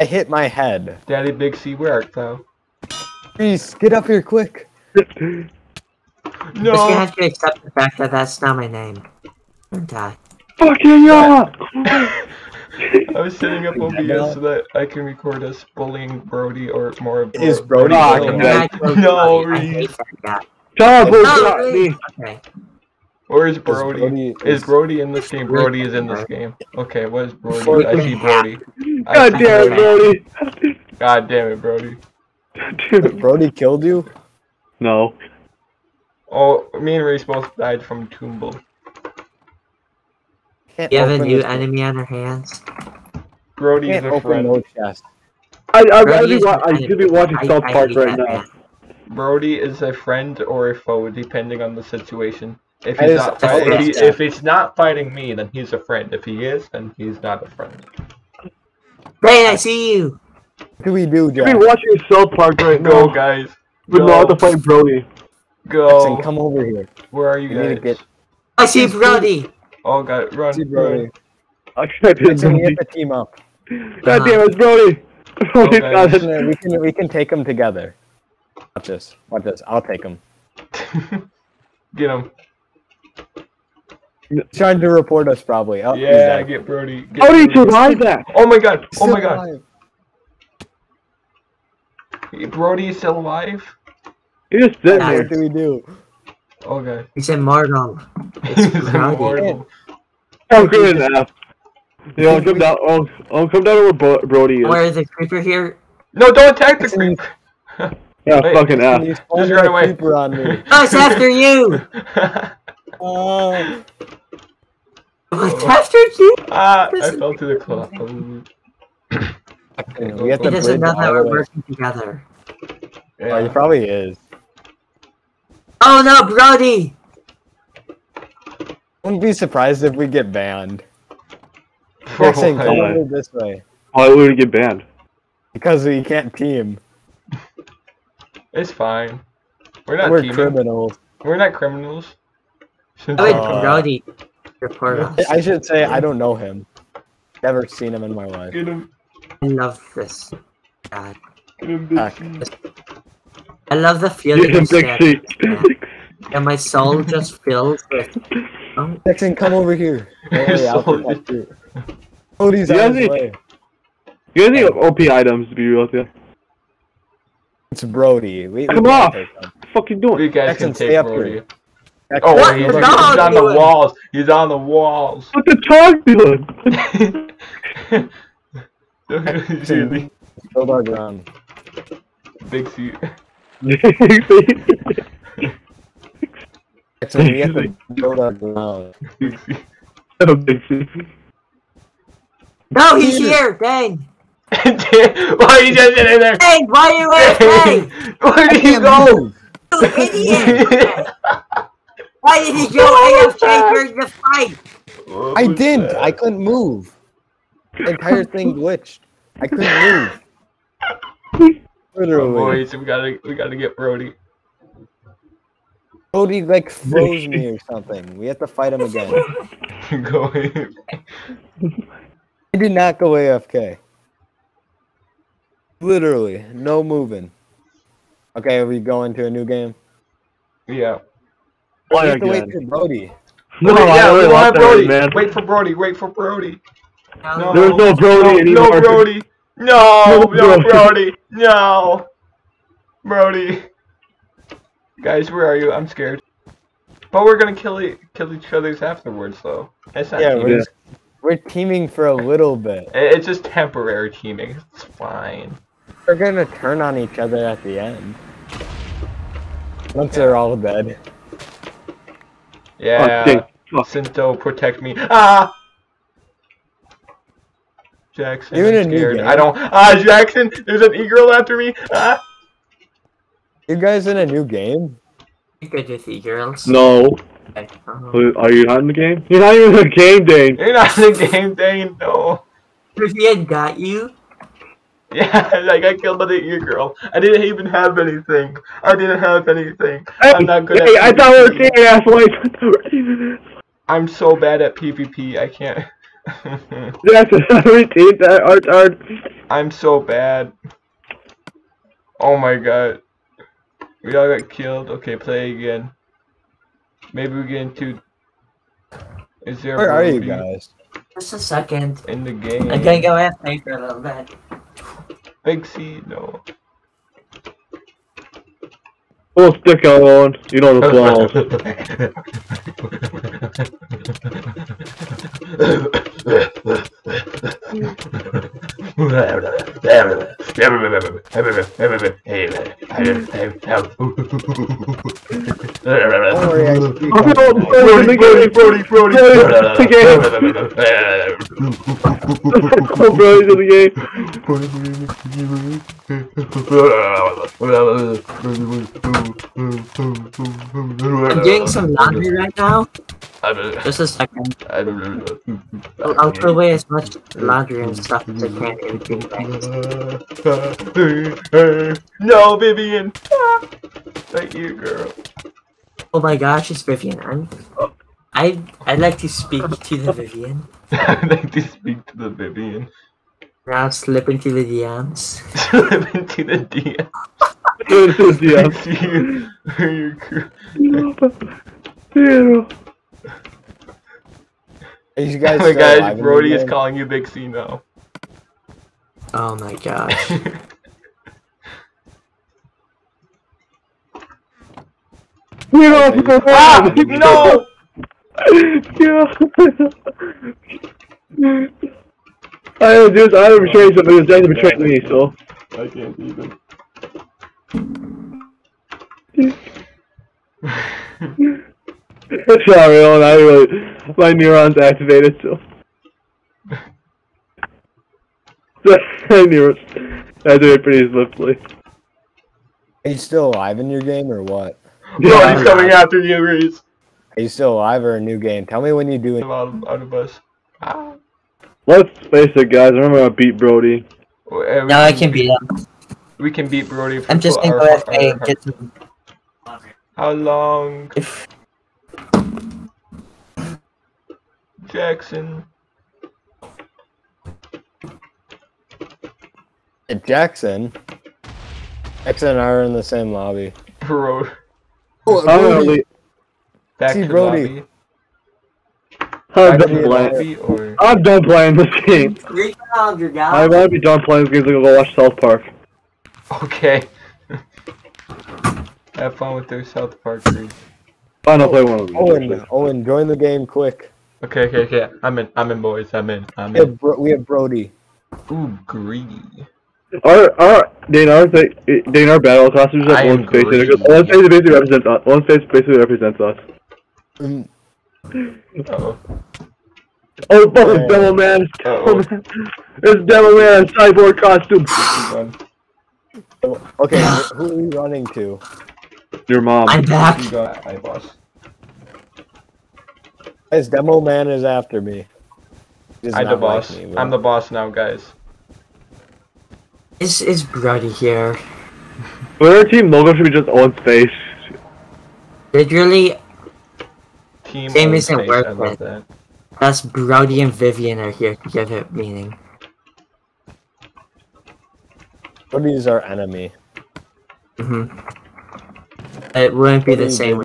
I hit my head. Daddy Big C, where though. Please, get up here quick. I'm just gonna No! have to accept the fact that that's not my name. And die. Fucking yeah! I was setting up OBS so that I can record us bullying Brody or more of Is Bro- Brody killing okay. me? No, somebody. Reed. hate that guy. Shut up, who Oh, shot really? me? Okay. Or is Brody? Brody- Is is- Brody in this game? Brody is in this game. Okay, what is Brody? I see Brody. I God see damn it, Brody. Brody. God damn it, Brody. Dude. Brody killed you? No. Oh, me and Reese both died from Toomble. Can't You have a new enemy on our hands? Brody is Can't a friend. no chest. I, I, I, Brody be, is wa- I should be watching I- South Park right now. man. Brody is a friend or a foe, depending on the situation. If he's not, all if, he, if he's not fighting me, then he's a friend. If he is, then he's not a friend. Ray, I see you! What do we do, I should Jack? be watching South Park right Go, now. guys. But Go. not to fight Brody. Go. Jackson, come over here. Where are you We need to guys? get I see Brody! Oh, God, run. see Brody. I tried to Jackson, we Brody. have team up. God damn it, Brody. Brody's Okay. got We it. can, we can we can take them together. Watch this. Watch this. I'll take them. Get him. He's trying to report us probably. Oh, Yeah, dead. get Brody. Get How did he Brody. survive that? Oh my god. Oh my god. alive. Brody is still alive? He just sitting Yeah. there. What do we do? Okay. He's immortal. He's Brody. immortal. Oh, good enough. Yeah, I'll come down. I'll, I'll come down to where Bro- Brody is. Where is the creeper here? No, don't attack the creeper. creep. Yeah, Wait. fucking Jackson, F. you spawned run a away. creeper on me. Oh, it's after you! Oh, It's after you! ah, I fell to the cloud. Jackson, we have to doesn't bridge know all that we're working together. Oh, he probably is. Oh no, Brody! Wouldn't be surprised if we get banned. Jackson, come Why? over this way. Why would he get banned? Because we can't team. It's fine. We're not We're teaming. criminals. We're not criminals. Since How would Uh, Brody report us? I should say I don't know him. Never seen him in my life. Get him. I love this. God. Get him, I love the Get feeling him of big sadness, And my soul just fills with. Oh, Jackson, come over here. Don't Your worry, I'll protect you. Cody's You guys need- way. You guys need OP items to be real with you. It's Brody. We, we Come can't off. take him. What the fuck you doing? You guys Jackson, can stay take up Brody. here. Oh, What he's, the he's dog on the walls. He's on the walls. What the dog doing? Seriously. Build our ground. Big seat. Jackson, we have to build our ground. Big seat. Oh, big seat. no, he's here! Dang! Why are you just sitting there? Dang, why are you AFK? Where did you go? You idiot! Why did he go AFK during the fight? I didn't. that? I couldn't move. The entire thing glitched. I couldn't move. Oh, Literally. boys, we gotta, we gotta get Brody. Brody like froze me or something. We have to fight him again. go in. He did not go AFK. Literally, no moving. Okay, are we going to a new game? Yeah. We Why have to wait for Brody. No, Wait, I yeah, really we want want that, Brody. man. Wait for Brody. Wait for Brody. No. There's no Brody no, anymore. No Brody. No, No no Brody. Brody. No. Brody. Guys, where are you? I'm scared. But we're gonna kill e- kill each other's afterwards, though. It's not Yeah, we're, just, we're teaming for a little bit. It's just temporary teaming. It's fine. We're gonna turn on each other at the end. Once they're all dead. Oh, Yeah. dang. Fuck. Sinto, protect me. Ah! Jackson, You're in I'm a new scared. game. I don't. Ah, Jackson! There's an e-girl after me. Ah! You guys in a new game? You good with e-girls. No. Okay. Oh. Are you not in the game? You're not even in the game, Dane. You're not in the game, Dane. No. Vivian got you? Yeah, like I killed the e-girl. I didn't even have anything. I didn't have anything. Hey, I'm not good hey, at I thought we were PvP. teaming ass boys. I'm so bad at PvP. I can't. That's a repeat that art art. I'm so bad. Oh my god. We all got killed. Okay, play again. Maybe we get into. Is there a Where are you guys? Just a second. in the game? I'm gonna go after for a little bit. Big C, no. Oh, stick out on. You know the balls. Brody. I'm doing some laundry right now. Just a second. I'll, I'll throw away as much laundry and stuff as I can. No, Vivian. Thank you, girl. Oh my gosh, it's Vivian. I'm, I I'd like to speak to the Vivian. I'd like to speak to the Vivian. Now slip into the DMs. Slip into the DM. Yeah. See you. Your crew. Yeah. Are you guys Oh my gosh, Brody is calling you Big C now. Oh my gosh. We're off the ah! No! I don't do this. I don't betray somebody. You guys betrayed me, so. I can't even. Sorry, Owen. I really. My neurons activated, so. My neurons activated pretty swiftly. Are you still alive in your game or what? No, he's coming after you, Reese. Are you still alive or a new game? Tell me when you do it. Out of, out of us. Ah. Let's face it, guys. Remember I beat Brody. Well, we now I can beat him. We can beat Brody. For I'm just gonna go after and get some. How long? Jackson. Jackson. Jackson and I are in the same lobby. Bro. Oh, oh I'm gonna. Back See, to Brody. lobby. I'm done playing. or I'm done playing this game. Reach I guy. want to be done playing this game so I can go watch South Park. okay. Have fun with their South Park Reese. Fine, I'll play one of them. Owen, Owen, join the game quick. Okay, okay, okay. I'm in. I'm in, boys. I'm in. I'm We have, Bro- we have Brody. Ooh, greedy. Our, our, Dane, our, th- Dane, our battle costumes I have one face. in it. One face basically represents us. One face basically represents us. Mm, Uh-oh. Oh, fucking Oh. Devil Man! It's Devil Uh-oh. Man! It's Devil Man! Cyborg costume! Run. Okay, wh- who are we running to? Your mom. I'm back. You got my boss. Guys, Demo Man is after me. He does I'm the not like boss. me, but- I'm the boss now, guys. Is is Brody here? But our team logo should be just Owen's face. Literally, Team Game Old isn't Face, worth I it. that. us Brody and Vivian are here to give it meaning. Brody is our enemy. hmm It wouldn't be the same